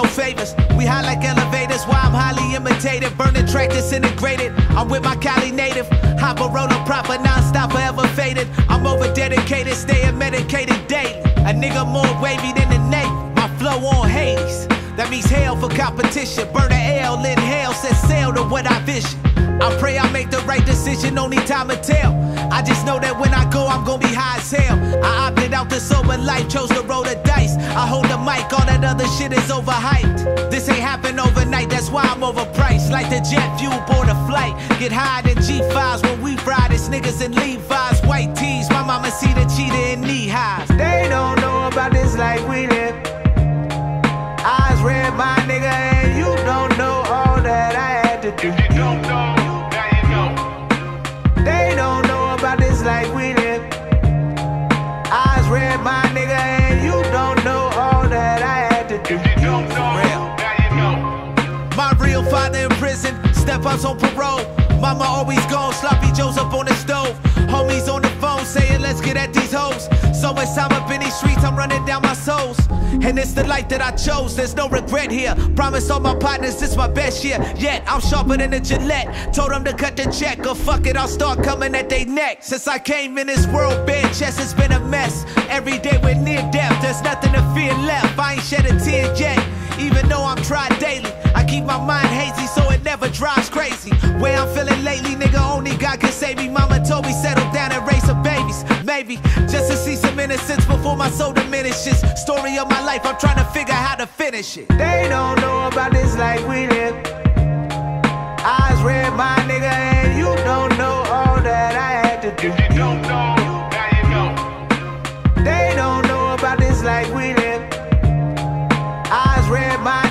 no favors. We high like elevators, why I'm highly imitated. Burning track disintegrated. I'm with my Cali native. Hopper, roller, proper, non-stop, forever faded. I'm over dedicated, staying medicated daily. A nigga more wavy than the Navy. My flow on Hades. That means hell for competition. Burn a L, hell, set sail to what I vision. I pray I make the right decision, only time will tell. I just know that when I go, I'm gonna be high as hell. Out the sober life, chose to roll the dice. I hold the mic, all that other shit is overhyped. This ain't happen overnight, that's why I'm overpriced. Like the jet fuel board a flight. Get high in G5s when we ride. It's niggas in Levi's, white tees. My mama see the cheetah in knee highs. They don't know about this life we live. Eyes red, my nigga, and you don't know all that I had to do. If you don't know, now you know. They don't know about this life we live. Red, my nigga, and you don't know all that I had to do. If you don't know, Real. now you know. My real father in prison, step ups on parole. Mama always gone, sloppy joes up on the stove. So as I'm up in these streets, I'm running down my souls. And it's the life that I chose, there's no regret here. Promise all my partners, this my best year. Yet, I'm sharper than a Gillette. Told them to cut the check, or fuck it, I'll start coming at they neck. Since I came in this world, bare chest has been a mess. Every day we're near death, there's nothing to fear left. I ain't shed a tear yet. Even though I'm tried daily, I keep my mind hazy so it never drives crazy. Where I'm feeling lately, nigga, only God can save me. Mama told me settle down and raise some babies. Maybe just to see some innocence before my soul diminishes. Story of my life, I'm trying to figure how to finish it. They don't know about this life we live. Eyes red, my nigga, and you don't know all that I had to do. If you don't know, now you know. They don't know about this life we live. Eyes red, my